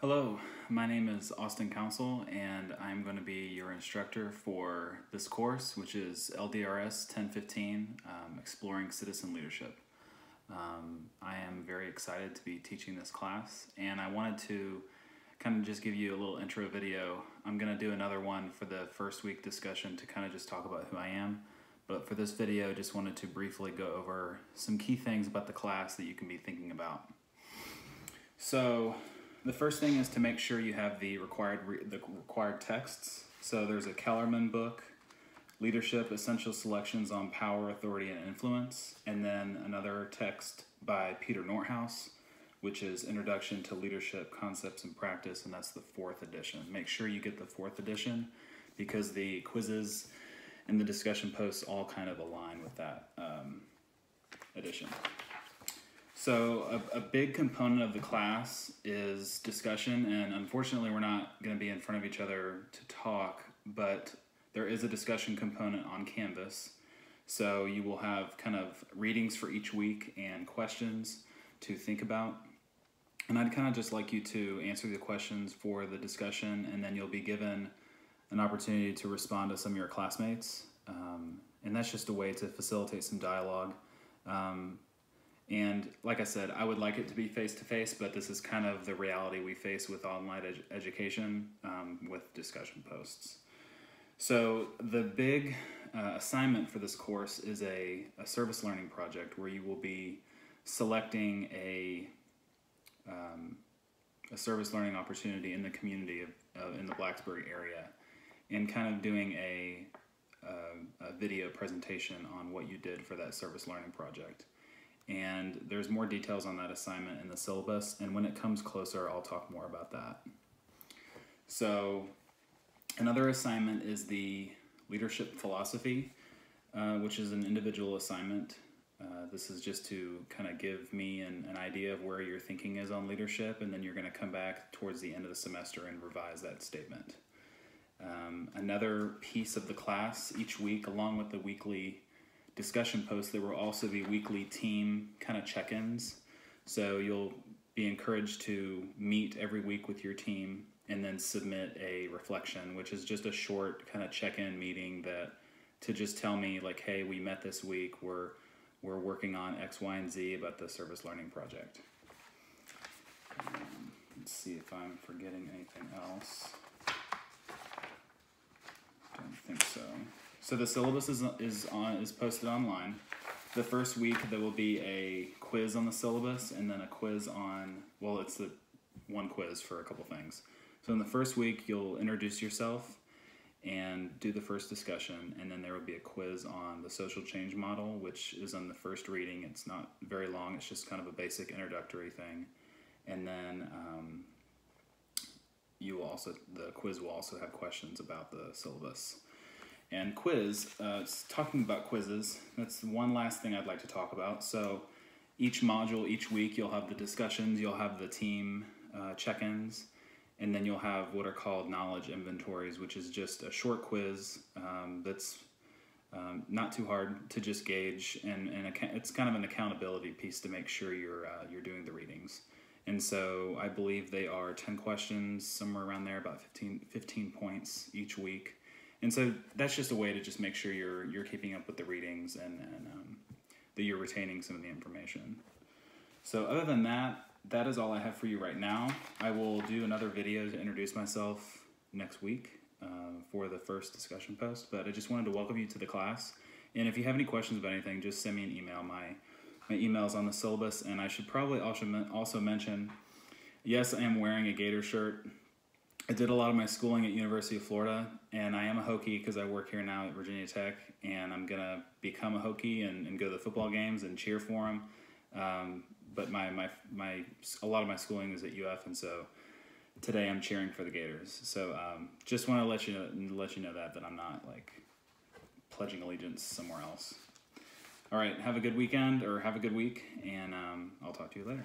Hello, my name is Austin Council, and I'm going to be your instructor for this course, which is LDRS 1015 um, Exploring Citizen Leadership. Um, I am very excited to be teaching this class, and I wanted to kind of just give you a little intro video. I'm going to do another one for the first week discussion to kind of just talk about who I am. But for this video, I just wanted to briefly go over some key things about the class that you can be thinking about. So, the first thing is to make sure you have the required the required texts. So there's a Kellerman book, Leadership Essential Selections on Power, Authority, and Influence, and then another text by Peter Northouse, which is Introduction to Leadership Concepts and Practice, and that's the fourth edition. Make sure you get the fourth edition because the quizzes and the discussion posts all kind of align with that um, edition. So a, a, big component of the class is discussion, and unfortunately we're not going to be in front of each other to talk, but there is a discussion component on Canvas. So you will have kind of readings for each week and questions to think about. And I'd kind of just like you to answer the questions for the discussion, and then you'll be given an opportunity to respond to some of your classmates. Um, and that's just a way to facilitate some dialogue. Um, and like I said, I would like it to be face to face, but this is kind of the reality we face with online ed education um, with discussion posts. So, the big uh, assignment for this course is a, a, service learning project where you will be selecting a, um, a service learning opportunity in the community of, uh, in the Blacksburg area and kind of doing a, uh, a video presentation on what you did for that service learning project and there's more details on that assignment in the syllabus and when it comes closer I'll talk more about that. So another assignment is the leadership philosophy uh, which is an individual assignment. Uh, this is just to kind of give me an, an idea of where your thinking is on leadership and then you're going to come back towards the end of the semester and revise that statement. Um, another piece of the class each week along with the weekly discussion posts, there will also be weekly team kind of check ins. So you'll be encouraged to meet every week with your team and then submit a reflection, which is just a short kind of check in meeting that to just tell me, like, hey, we met this week, we're, we're working on X, Y, and Z about the service learning project. Um, let's see if I'm forgetting anything else. Don't think so. So the syllabus is, is, on, is posted online. The first week there will be a quiz on the syllabus and then a quiz on, well, it's the one quiz for a couple things. So in the first week you'll introduce yourself and do the first discussion and then there will be a quiz on the social change model which is on the first reading. It's not very long, it's just kind of a basic introductory thing. And then um, you will also, the quiz will also have questions about the syllabus. And quiz, uh, talking about quizzes, that's one last thing I'd like to talk about. So each module, each week, you'll have the discussions, you'll have the team uh, check-ins, and then you'll have what are called knowledge inventories, which is just a short quiz um, that's um, not too hard to just gauge, and, and it's kind of an accountability piece to make sure you're uh, you're doing the readings. And so I believe they are 10 questions, somewhere around there, about 15, 15 points each week. And so that's just a way to just make sure you're you're keeping up with the readings and, and um, that you're retaining some of the information. So other than that, that is all I have for you right now. I will do another video to introduce myself next week uh, for the first discussion post, but I just wanted to welcome you to the class. And if you have any questions about anything, just send me an email. My my email is on the syllabus, and I should probably also also mention, yes, I am wearing a Gator shirt I did a lot of my schooling at University of Florida, and I am a Hokie because I work here now at Virginia Tech, and I'm gonna become a Hokie and, and go to the football games and cheer for them. Um, but my, my my a lot of my schooling is at UF, and so today I'm cheering for the Gators. So um, just want to let you know, let you know that that I'm not like pledging allegiance somewhere else. All right, have a good weekend or have a good week, and um, I'll talk to you later.